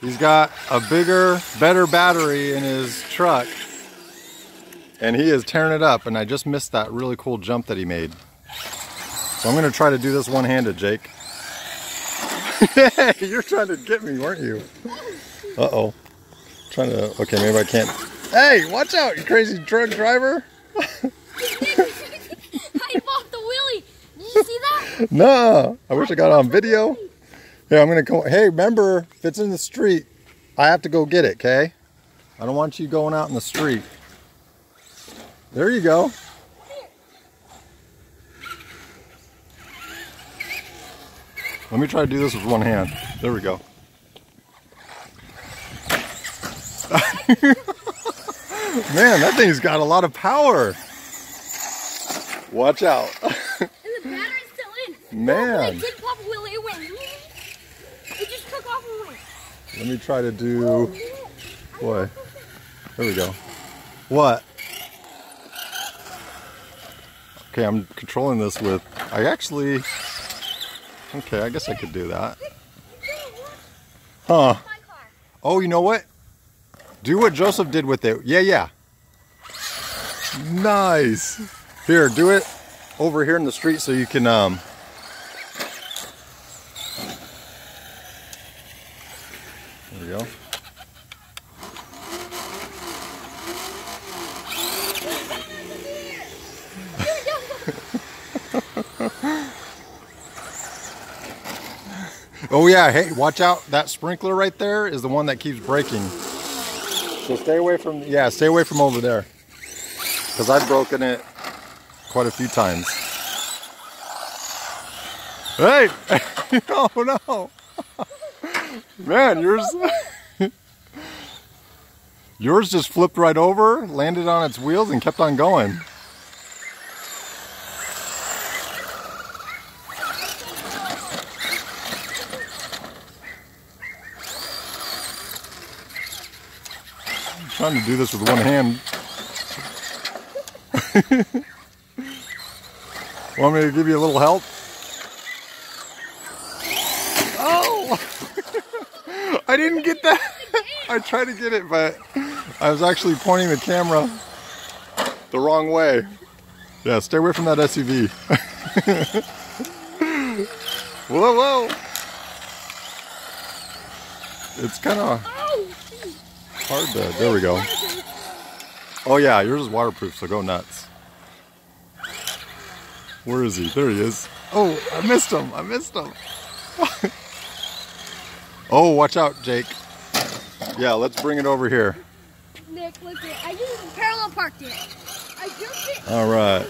He's got a bigger, better battery in his truck. And he is tearing it up. And I just missed that really cool jump that he made. So I'm going to try to do this one-handed, Jake. You're trying to get me, weren't you? Uh-oh. Trying to... Okay, maybe I can't... Hey, watch out, you crazy drug driver. I popped the wheelie. Did you see that? No, I wish I got it on video. Yeah, I'm gonna go. Hey, remember, if it's in the street, I have to go get it. Okay? I don't want you going out in the street. There you go. Let me try to do this with one hand. There we go. Man, that thing's got a lot of power. Watch out. And the battery's still in. Man. It did pop a wheelie. It went. It just took off and went. Let me try to do. Boy, there we go. What? Okay, I'm controlling this with. I actually. Okay, I guess I could do that. Huh. Oh, you know what? Do what Joseph did with it. Yeah, yeah. Nice. Here, do it over here in the street so you can um There we go. Oh yeah, hey, watch out. That sprinkler right there is the one that keeps breaking. So stay away from, yeah, stay away from over there. Because I've broken it quite a few times. Hey! oh no! Man, yours... yours just flipped right over, landed on its wheels, and kept on going. I'm trying to do this with one hand. Want me to give you a little help? Oh! I didn't get that. I tried to get it, but I was actually pointing the camera the wrong way. Yeah, stay away from that SUV. whoa, whoa! It's kind of Oh! hard to. There we go. Oh yeah, yours is waterproof, so go nuts. Where is he? There he is. Oh, I missed him. I missed him. Oh, watch out, Jake. Yeah, let's bring it over here. Nick, look at it. I just parallel parked it. I jumped it. All right.